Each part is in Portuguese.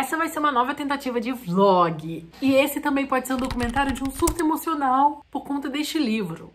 Essa vai ser uma nova tentativa de vlog. E esse também pode ser um documentário de um surto emocional por conta deste livro.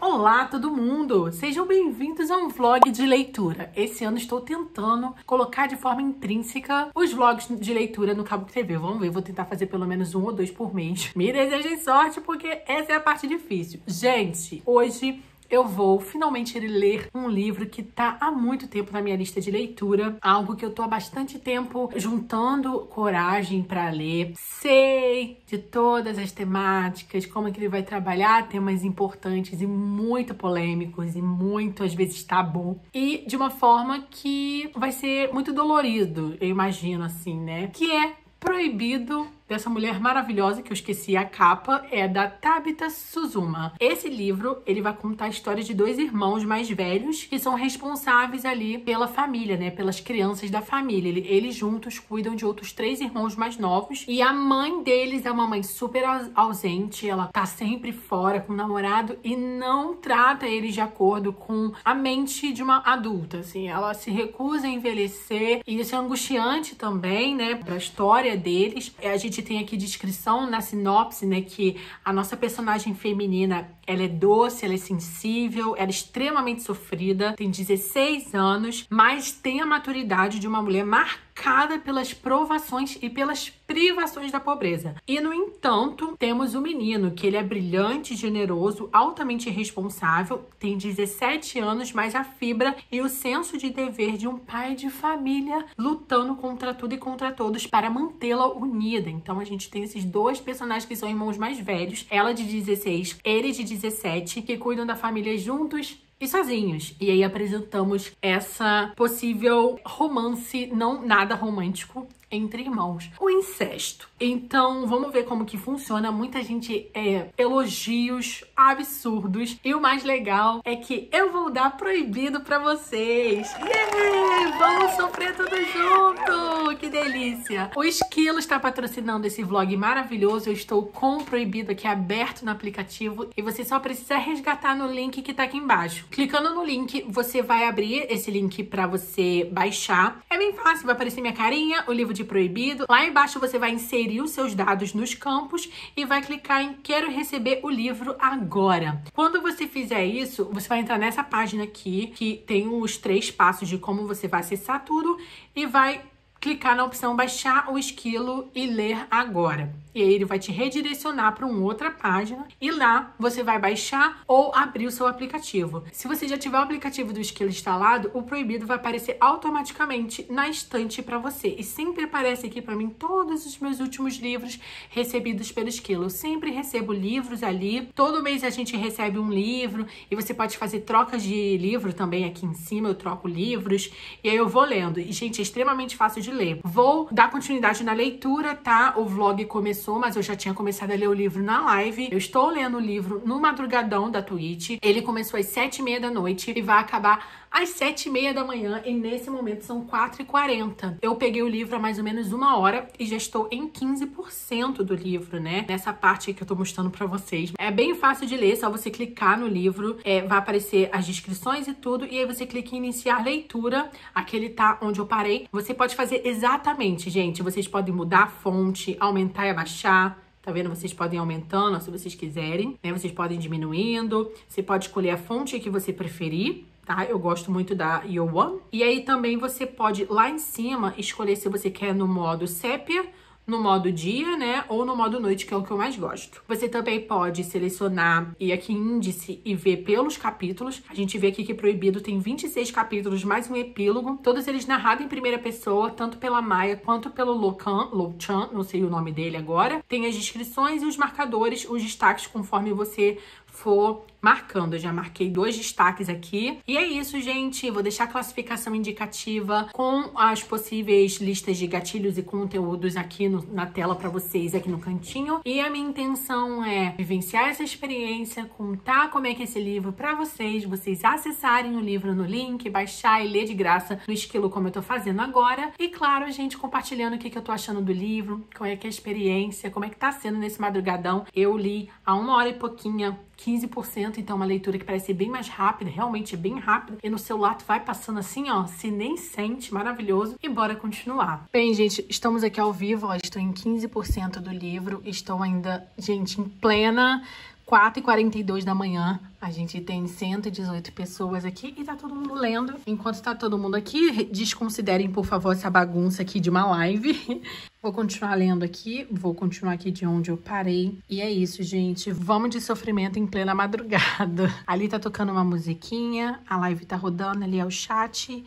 Olá, todo mundo! Sejam bem-vindos a um vlog de leitura. Esse ano estou tentando colocar de forma intrínseca os vlogs de leitura no Cabo TV. Vamos ver, vou tentar fazer pelo menos um ou dois por mês. Me desejem sorte, porque essa é a parte difícil. Gente, hoje eu vou finalmente ler um livro que tá há muito tempo na minha lista de leitura, algo que eu tô há bastante tempo juntando coragem para ler. Sei de todas as temáticas, como é que ele vai trabalhar temas importantes e muito polêmicos e muito às vezes tabu, e de uma forma que vai ser muito dolorido, eu imagino assim, né? Que é Proibido dessa mulher maravilhosa que eu esqueci a capa é da Tabitha Suzuma. Esse livro, ele vai contar a história de dois irmãos mais velhos que são responsáveis ali pela família, né, pelas crianças da família. Eles juntos cuidam de outros três irmãos mais novos e a mãe deles é uma mãe super ausente, ela tá sempre fora com o namorado e não trata eles de acordo com a mente de uma adulta, assim, ela se recusa a envelhecer e isso é angustiante também, né, pra história deles. A gente gente tem aqui descrição na sinopse, né, que a nossa personagem feminina, ela é doce, ela é sensível, ela é extremamente sofrida, tem 16 anos, mas tem a maturidade de uma mulher marcada marcada pelas provações e pelas privações da pobreza. E no entanto, temos o menino, que ele é brilhante, generoso, altamente responsável, tem 17 anos, mas a fibra e o senso de dever de um pai de família lutando contra tudo e contra todos para mantê-la unida. Então a gente tem esses dois personagens que são irmãos mais velhos, ela de 16, ele de 17, que cuidam da família juntos e sozinhos. E aí apresentamos essa possível romance não nada romântico entre irmãos. O incesto. Então, vamos ver como que funciona. Muita gente é elogios absurdos. E o mais legal é que eu vou dar proibido para vocês. Yeah! Vamos sofrer tudo junto! Que delícia! O Esquilo está patrocinando esse vlog maravilhoso. Eu estou com proibido aqui aberto no aplicativo e você só precisa resgatar no link que tá aqui embaixo. Clicando no link, você vai abrir esse link para você baixar. É bem fácil, vai aparecer minha carinha, o livro de proibido. Lá embaixo você vai inserir os seus dados nos campos e vai clicar em quero receber o livro agora. Quando você fizer isso, você vai entrar nessa página aqui que tem os três passos de como você vai acessar tudo e vai clicar na opção baixar o esquilo e ler agora. E aí ele vai te redirecionar para uma outra página e lá você vai baixar ou abrir o seu aplicativo. Se você já tiver o aplicativo do esquilo instalado, o proibido vai aparecer automaticamente na estante para você. E sempre aparece aqui para mim todos os meus últimos livros recebidos pelo esquilo. Eu sempre recebo livros ali. Todo mês a gente recebe um livro e você pode fazer trocas de livro também aqui em cima. Eu troco livros e aí eu vou lendo. E gente, é extremamente fácil de ler. Vou dar continuidade na leitura, tá? O vlog começou, mas eu já tinha começado a ler o livro na live. Eu estou lendo o livro no madrugadão da Twitch. Ele começou às sete e meia da noite e vai acabar às sete e meia da manhã e nesse momento são quatro e quarenta. Eu peguei o livro há mais ou menos uma hora e já estou em 15% do livro, né? Nessa parte que eu tô mostrando pra vocês. É bem fácil de ler, só você clicar no livro, é, vai aparecer as descrições e tudo, e aí você clica em iniciar leitura, aquele tá onde eu parei. Você pode fazer exatamente, gente, vocês podem mudar a fonte, aumentar e abaixar, Tá vendo? Vocês podem aumentando, se vocês quiserem, né? Vocês podem diminuindo. Você pode escolher a fonte que você preferir tá? Eu gosto muito da Yowan. E aí também você pode, lá em cima, escolher se você quer no modo sépia, no modo dia, né? Ou no modo noite, que é o que eu mais gosto. Você também pode selecionar e aqui índice e ver pelos capítulos. A gente vê aqui que Proibido tem 26 capítulos, mais um epílogo. Todos eles narrados em primeira pessoa, tanto pela Maia quanto pelo Locan, Lochan, não sei o nome dele agora. Tem as descrições e os marcadores, os destaques conforme você for marcando. Eu já marquei dois destaques aqui. E é isso, gente. Vou deixar a classificação indicativa com as possíveis listas de gatilhos e conteúdos aqui no, na tela para vocês, aqui no cantinho. E a minha intenção é vivenciar essa experiência, contar como é que é esse livro para vocês, vocês acessarem o livro no link, baixar e ler de graça no esquilo como eu tô fazendo agora. E claro, gente, compartilhando o que, que eu tô achando do livro, qual é que é a experiência, como é que tá sendo nesse madrugadão. Eu li há uma hora e pouquinha 15%, então uma leitura que parece bem mais rápida, realmente é bem rápida. E no celular tu vai passando assim, ó, se nem sente, maravilhoso. E bora continuar. Bem, gente, estamos aqui ao vivo, ó, estou em 15% do livro, estou ainda, gente, em plena 4h42 da manhã, a gente tem 118 pessoas aqui e tá todo mundo lendo. Enquanto tá todo mundo aqui, desconsiderem, por favor, essa bagunça aqui de uma live. Vou continuar lendo aqui, vou continuar aqui de onde eu parei. E é isso, gente. Vamos de sofrimento em plena madrugada. Ali tá tocando uma musiquinha, a live tá rodando, ali é o chat.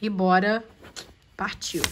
E bora, partiu.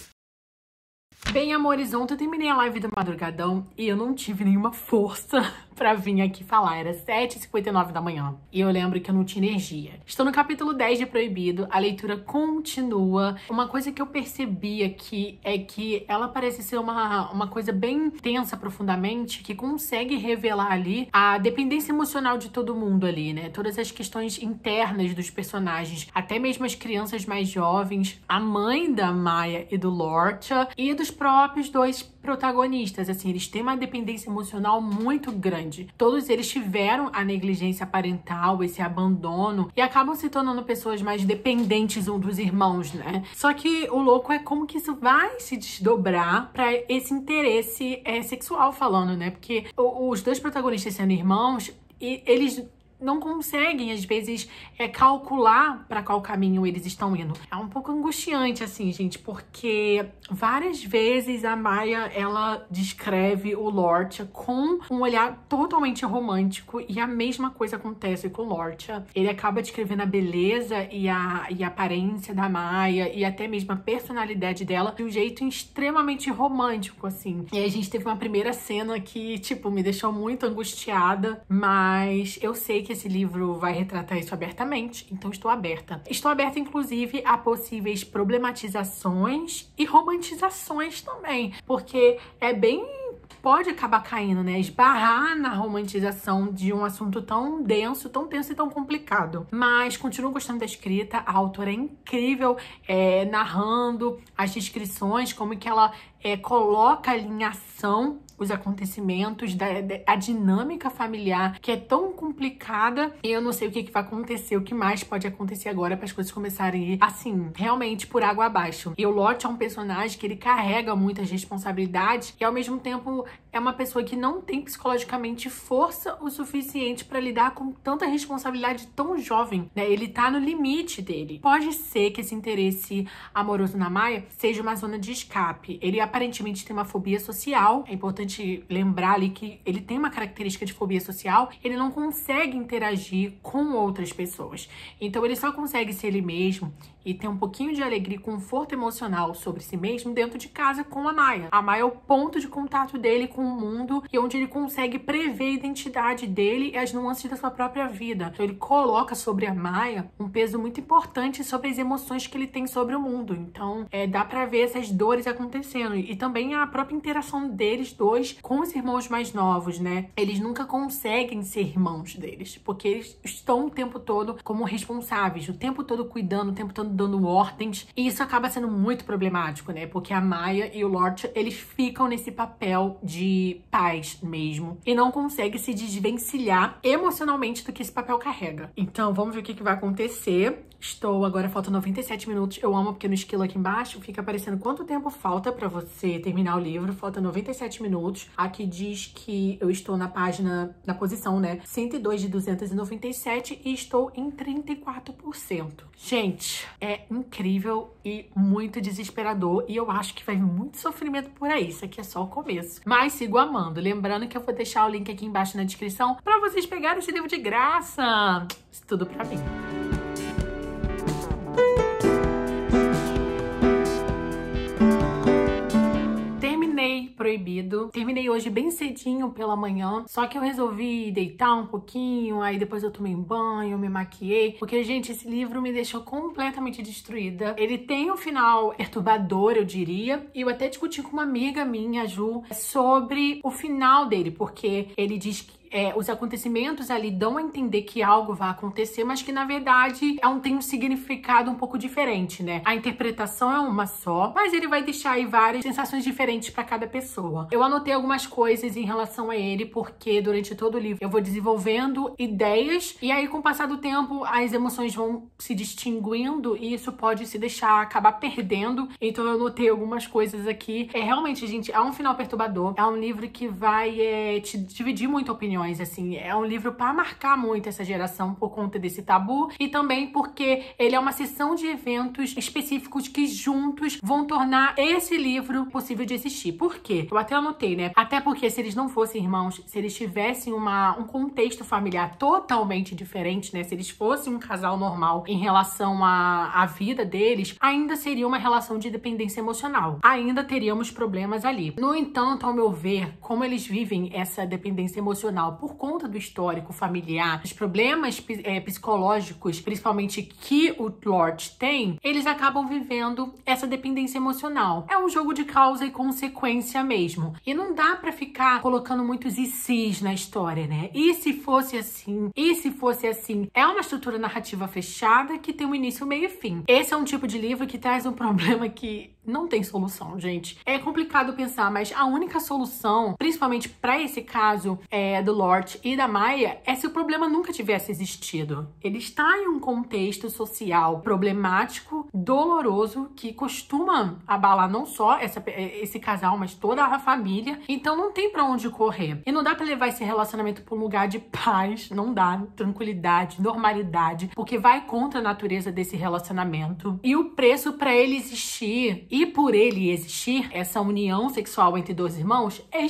Bem, amores, ontem eu terminei a live do madrugadão e eu não tive nenhuma força pra vir aqui falar. Era 7h59 da manhã. E eu lembro que eu não tinha energia. Estou no capítulo 10 de Proibido, a leitura continua. Uma coisa que eu percebi aqui é que ela parece ser uma, uma coisa bem tensa profundamente, que consegue revelar ali a dependência emocional de todo mundo ali, né? Todas as questões internas dos personagens, até mesmo as crianças mais jovens, a mãe da Maia e do Lorcha, e dos próprios dois protagonistas. Assim, eles têm uma dependência emocional muito grande. Todos eles tiveram a negligência parental, esse abandono, e acabam se tornando pessoas mais dependentes um dos irmãos, né? Só que o louco é como que isso vai se desdobrar para esse interesse é, sexual falando, né? Porque os dois protagonistas sendo irmãos, e eles não conseguem, às vezes, é, calcular para qual caminho eles estão indo. É um pouco angustiante, assim, gente, porque várias vezes a Maia, ela descreve o Lortia com um olhar totalmente romântico e a mesma coisa acontece com o Lortia. Ele acaba descrevendo a beleza e a, e a aparência da Maia e até mesmo a personalidade dela de um jeito extremamente romântico, assim. E a gente teve uma primeira cena que, tipo, me deixou muito angustiada, mas eu sei que esse livro vai retratar isso abertamente, então estou aberta. Estou aberta, inclusive, a possíveis problematizações e romantizações também, porque é bem pode acabar caindo, né? Esbarrar na romantização de um assunto tão denso, tão tenso e tão complicado. Mas continuo gostando da escrita, a autora é incrível, é, narrando as descrições, como que ela é, coloca ali em ação os acontecimentos, da, da, a dinâmica familiar, que é tão complicada. E eu não sei o que, que vai acontecer, o que mais pode acontecer agora para as coisas começarem assim, realmente por água abaixo. E o Lot é um personagem que ele carrega muitas responsabilidades e ao mesmo tempo é uma pessoa que não tem psicologicamente força o suficiente para lidar com tanta responsabilidade tão jovem, né? Ele tá no limite dele. Pode ser que esse interesse amoroso na Maia seja uma zona de escape. Ele aparentemente tem uma fobia social. É importante lembrar ali que ele tem uma característica de fobia social. Ele não consegue interagir com outras pessoas. Então ele só consegue ser ele mesmo e ter um pouquinho de alegria e conforto emocional sobre si mesmo dentro de casa com a Maia. A Maia é o ponto de contato dele com o mundo e onde ele consegue prever a identidade dele e as nuances da sua própria vida. Então ele coloca sobre a Maia um peso muito importante sobre as emoções que ele tem sobre o mundo. Então é, dá para ver essas dores acontecendo e também a própria interação deles dois com os irmãos mais novos, né? Eles nunca conseguem ser irmãos deles, porque eles estão o tempo todo como responsáveis, o tempo todo cuidando, o tempo todo dando ordens. E isso acaba sendo muito problemático, né? Porque a Maia e o Lord, eles ficam nesse papel de pais mesmo. E não conseguem se desvencilhar emocionalmente do que esse papel carrega. Então, vamos ver o que, que vai acontecer. Estou agora, falta 97 minutos. Eu amo porque no esquilo aqui embaixo fica aparecendo quanto tempo falta para você terminar o livro. Falta 97 minutos. Aqui diz que eu estou na página, na posição, né? 102 de 297 e estou em 34%. Gente, é incrível e muito desesperador. E eu acho que vai muito sofrimento por aí. Isso aqui é só o começo. Mas sigo amando. Lembrando que eu vou deixar o link aqui embaixo na descrição para vocês pegarem esse livro de graça. Isso tudo pra mim. Proibido. Terminei hoje bem cedinho pela manhã, só que eu resolvi deitar um pouquinho, aí depois eu tomei um banho, me maquiei, porque, gente, esse livro me deixou completamente destruída. Ele tem um final perturbador, eu diria, e eu até discuti com uma amiga minha, Ju, sobre o final dele, porque ele diz que é, os acontecimentos ali dão a entender que algo vai acontecer, mas que na verdade é um, tem um significado um pouco diferente, né? A interpretação é uma só, mas ele vai deixar aí várias sensações diferentes para cada pessoa. Eu anotei algumas coisas em relação a ele, porque durante todo o livro eu vou desenvolvendo ideias, e aí com o passar do tempo as emoções vão se distinguindo e isso pode se deixar acabar perdendo. Então eu anotei algumas coisas aqui. É realmente, gente, é um final perturbador. É um livro que vai é, te dividir muito opiniões, assim. É um livro para marcar muito essa geração por conta desse tabu e também porque ele é uma sessão de eventos específicos que juntos vão tornar esse livro possível de existir. Por quê? Eu até anotei, né? Até porque se eles não fossem irmãos, se eles tivessem uma, um contexto familiar totalmente diferente, né? Se eles fossem um casal normal em relação à, à vida deles, ainda seria uma relação de dependência emocional. Ainda teríamos problemas ali. No entanto, ao meu ver, como eles vivem essa dependência emocional por conta do histórico familiar, dos problemas é, psicológicos, principalmente que o Lord tem, eles acabam vivendo essa dependência emocional. É um jogo de causa e consequência mesmo. E não dá para ficar colocando muitos sis na história, né? E se fosse assim? E se fosse assim? É uma estrutura narrativa fechada que tem um início, meio e fim. Esse é um tipo de livro que traz um problema que não tem solução, gente. É complicado pensar, mas a única solução, principalmente para esse caso é, do Lord e da Maia, é se o problema nunca tivesse existido. Ele está em um contexto social problemático, doloroso, que costuma abalar não só essa, esse casal, mas toda a família. Então não tem para onde correr. E não dá para levar esse relacionamento para um lugar de paz, não dá, tranquilidade, normalidade, porque vai contra a natureza desse relacionamento. E o preço para ele existir e por ele existir, essa união sexual entre dois irmãos é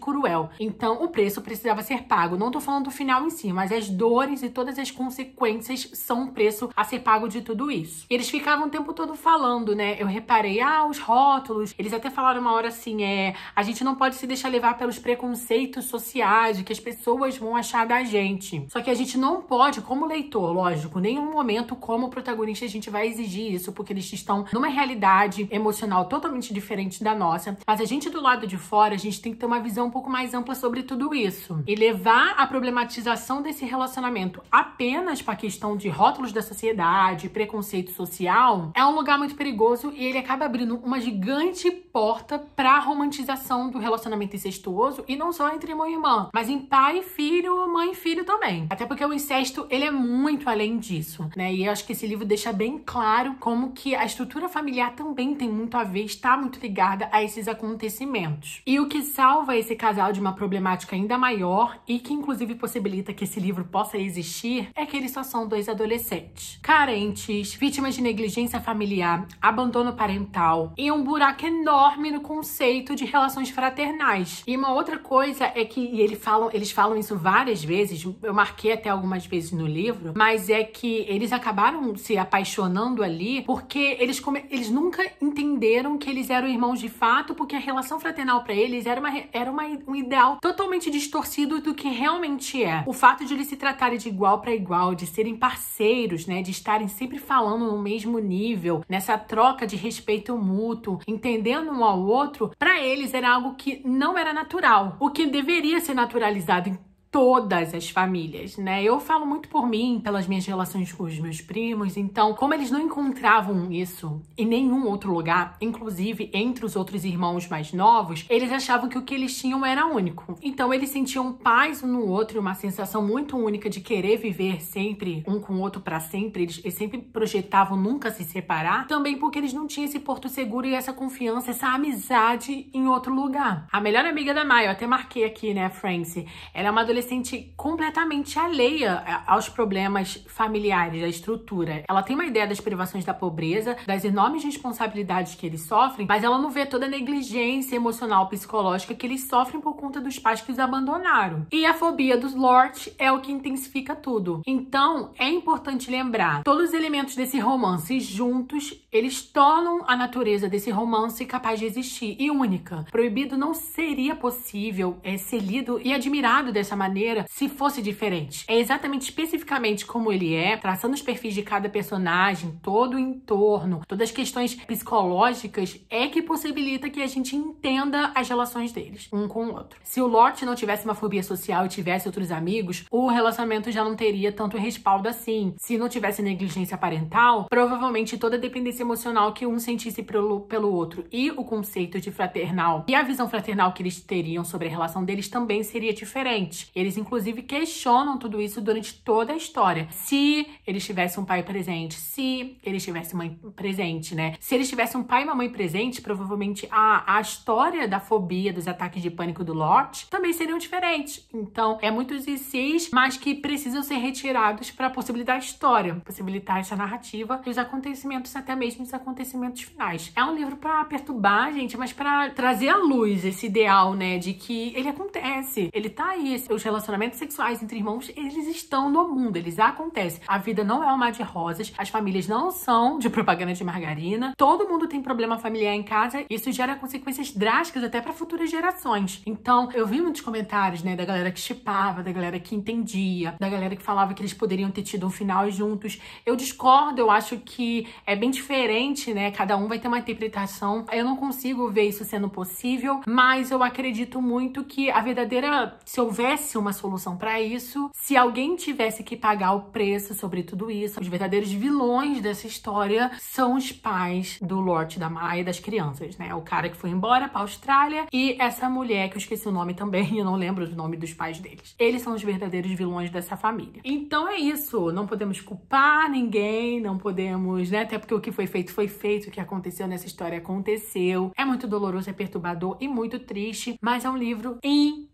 cruel. Então, o preço precisava ser pago. Não tô falando do final em si, mas as dores e todas as consequências são o preço a ser pago de tudo isso. Eles ficavam o tempo todo falando, né? Eu reparei, ah, os rótulos. Eles até falaram uma hora assim, é, a gente não pode se deixar levar pelos preconceitos sociais que as pessoas vão achar da gente. Só que a gente não pode, como leitor, lógico, nenhum momento como protagonista a gente vai exigir isso, porque eles estão numa realidade emocional totalmente diferente da nossa. Mas a gente do lado de fora, a gente gente tem que ter uma visão um pouco mais ampla sobre tudo isso. E levar a problematização desse relacionamento apenas para a questão de rótulos da sociedade, preconceito social, é um lugar muito perigoso e ele acaba abrindo uma gigante porta para a romantização do relacionamento incestuoso e não só entre mãe e irmã, mas em pai e filho, mãe e filho também. Até porque o incesto, ele é muito além disso, né? E eu acho que esse livro deixa bem claro como que a estrutura familiar também tem muito a ver, está muito ligada a esses acontecimentos. E o que salva esse casal de uma problemática ainda maior e que inclusive possibilita que esse livro possa existir é que eles só são dois adolescentes. Carentes, vítimas de negligência familiar, abandono parental e um buraco enorme no conceito de relações fraternais. E uma outra coisa é que e eles falam, eles falam isso várias vezes, eu marquei até algumas vezes no livro, mas é que eles acabaram se apaixonando ali porque eles, eles nunca entenderam que eles eram irmãos de fato, porque a relação fraternal para eles era, uma, era uma, um ideal totalmente distorcido do que realmente é. O fato de eles se tratarem de igual para igual, de serem parceiros, né, de estarem sempre falando no mesmo nível, nessa troca de respeito mútuo, entendendo um ao outro, para eles era algo que não era natural, o que deveria ser naturalizado todas as famílias, né? Eu falo muito por mim, pelas minhas relações com os meus primos, então, como eles não encontravam isso em nenhum outro lugar, inclusive entre os outros irmãos mais novos, eles achavam que o que eles tinham era único. Então, eles sentiam paz um no outro e uma sensação muito única de querer viver sempre um com o outro para sempre. Eles, eles sempre projetavam nunca se separar, também porque eles não tinham esse porto seguro e essa confiança, essa amizade em outro lugar. A melhor amiga da Maia, eu até marquei aqui, né, Francie, ela é uma adolescente adolescente completamente alheia aos problemas familiares, da estrutura. Ela tem uma ideia das privações da pobreza, das enormes responsabilidades que eles sofrem, mas ela não vê toda a negligência emocional, psicológica que eles sofrem por conta dos pais que os abandonaram. E a fobia dos Lord é o que intensifica tudo. Então, é importante lembrar, todos os elementos desse romance juntos, eles tornam a natureza desse romance capaz de existir e única. Proibido não seria possível é, ser lido e admirado dessa maneira maneira se fosse diferente. É exatamente especificamente como ele é, traçando os perfis de cada personagem, todo o entorno, todas as questões psicológicas, é que possibilita que a gente entenda as relações deles, um com o outro. Se o Lort não tivesse uma fobia social e tivesse outros amigos, o relacionamento já não teria tanto respaldo assim. Se não tivesse negligência parental, provavelmente toda a dependência emocional que um sentisse pelo, pelo outro e o conceito de fraternal e a visão fraternal que eles teriam sobre a relação deles também seria diferente. Eles, inclusive, questionam tudo isso durante toda a história. Se eles tivessem um pai presente, se eles tivessem mãe presente, né? Se eles tivessem um pai e uma mãe presente, provavelmente a, a história da fobia, dos ataques de pânico do Lort também seriam diferentes. Então, é muitos ICs, mas que precisam ser retirados para possibilitar a história, possibilitar essa narrativa e os acontecimentos, até mesmo os acontecimentos finais. É um livro para perturbar, gente, mas para trazer à luz esse ideal, né, de que ele acontece, ele tá aí. Os relacionamentos sexuais entre irmãos, eles estão no mundo, eles acontecem. A vida não é um mar de rosas, as famílias não são de propaganda de margarina, todo mundo tem problema familiar em casa, isso gera consequências drásticas até para futuras gerações. Então, eu vi muitos comentários, né, da galera que chipava, da galera que entendia, da galera que falava que eles poderiam ter tido um final juntos. Eu discordo, eu acho que é bem diferente, né? Cada um vai ter uma interpretação. Eu não consigo ver isso sendo possível, mas eu acredito muito que a verdadeira, se houvesse uma solução para isso, se alguém tivesse que pagar o preço sobre tudo isso, os verdadeiros vilões dessa história são os pais do Lorde da Maia e das crianças, né? O cara que foi embora para Austrália e essa mulher que eu esqueci o nome também, eu não lembro o nome dos pais deles. Eles são os verdadeiros vilões dessa família. Então é isso, não podemos culpar ninguém, não podemos, né? Até porque o que foi feito foi feito, o que aconteceu nessa história aconteceu. É muito doloroso, é perturbador e muito triste, mas é um livro incrível,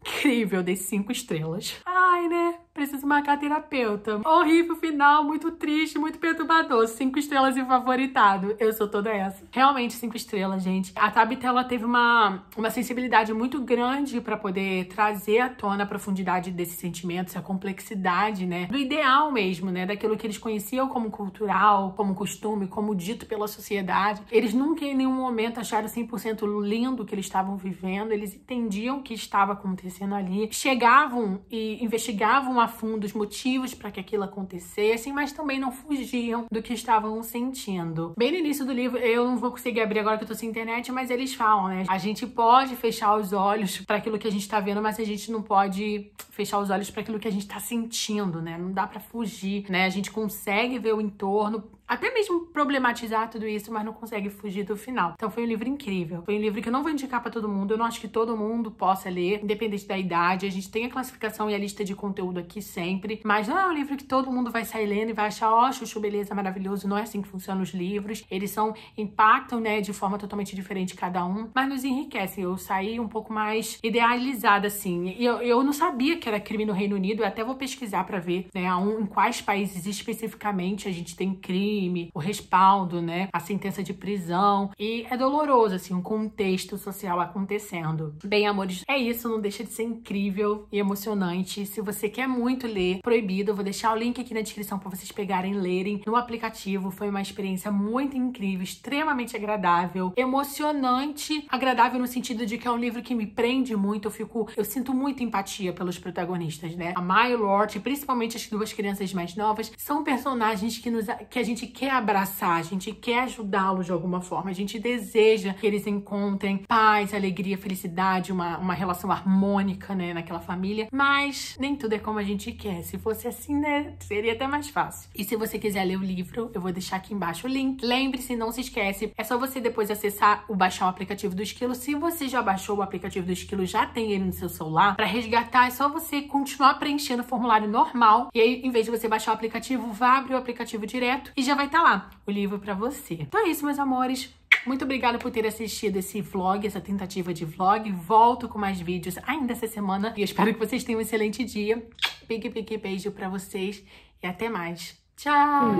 de cinco estrelas. Ai, né? preciso marcar terapeuta. Horrível final, muito triste, muito perturbador. Cinco estrelas e favoritado. Eu sou toda essa. Realmente, cinco estrelas, gente. A Tabitha, ela teve uma, uma sensibilidade muito grande para poder trazer à tona a profundidade desses sentimentos, a complexidade, né? Do ideal mesmo, né? Daquilo que eles conheciam como cultural, como costume, como dito pela sociedade. Eles nunca em nenhum momento acharam 100% lindo o que eles estavam vivendo. Eles entendiam o que estava acontecendo ali. Chegavam e investigavam a a fundo os motivos para que aquilo acontecesse, mas também não fugiam do que estavam sentindo. Bem no início do livro, eu não vou conseguir abrir agora que eu tô sem internet, mas eles falam, né? A gente pode fechar os olhos para aquilo que a gente tá vendo, mas a gente não pode fechar os olhos para aquilo que a gente tá sentindo, né? Não dá para fugir, né? A gente consegue ver o entorno, até mesmo problematizar tudo isso, mas não consegue fugir do final. Então foi um livro incrível. Foi um livro que eu não vou indicar para todo mundo. Eu não acho que todo mundo possa ler, independente da idade. A gente tem a classificação e a lista de conteúdo aqui sempre, mas não é um livro que todo mundo vai sair lendo e vai achar, ó, oh, chuchu, beleza, maravilhoso. Não é assim que funcionam os livros. Eles são impactam, né, de forma totalmente diferente cada um, mas nos enriquecem. Eu saí um pouco mais idealizada assim. E eu, eu não sabia que era crime no Reino Unido. Eu até vou pesquisar para ver, né, em quais países especificamente a gente tem crime crime, o respaldo, né? A sentença de prisão. E é doloroso, assim, um contexto social acontecendo. Bem, amores, é isso. Não deixa de ser incrível e emocionante. Se você quer muito ler Proibido, eu vou deixar o link aqui na descrição para vocês pegarem e lerem no aplicativo. Foi uma experiência muito incrível, extremamente agradável, emocionante, agradável no sentido de que é um livro que me prende muito. Eu fico, eu sinto muita empatia pelos protagonistas, né? A Maya Lord, principalmente as duas crianças mais novas, são personagens que nos que a gente gente quer abraçar, a gente quer ajudá-los de alguma forma, a gente deseja que eles encontrem paz, alegria, felicidade, uma, uma relação harmônica, né, naquela família, mas nem tudo é como a gente quer. Se fosse assim, né, seria até mais fácil. E se você quiser ler o livro, eu vou deixar aqui embaixo o link. Lembre-se, não se esquece, é só você depois acessar o baixar o aplicativo do Esquilo. Se você já baixou o aplicativo do Esquilo, já tem ele no seu celular, para resgatar é só você continuar preenchendo o formulário normal e aí, em vez de você baixar o aplicativo, vá abrir o aplicativo direto e já vai estar tá lá o livro para você. Então é isso, meus amores. Muito obrigada por ter assistido esse vlog, essa tentativa de vlog. Volto com mais vídeos ainda essa semana e espero que vocês tenham um excelente dia. Pique, pique, beijo para vocês e até mais. Tchau!